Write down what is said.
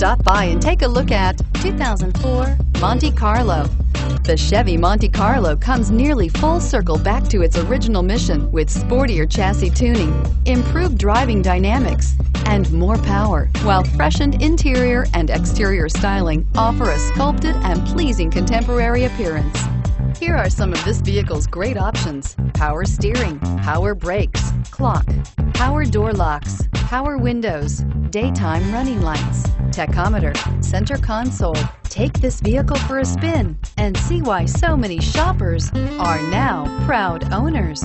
Stop by and take a look at 2004 Monte Carlo. The Chevy Monte Carlo comes nearly full circle back to its original mission with sportier chassis tuning, improved driving dynamics, and more power, while freshened interior and exterior styling offer a sculpted and pleasing contemporary appearance. Here are some of this vehicle's great options. Power steering, power brakes, clock, power door locks, power windows, daytime running lights, tachometer, center console. Take this vehicle for a spin and see why so many shoppers are now proud owners.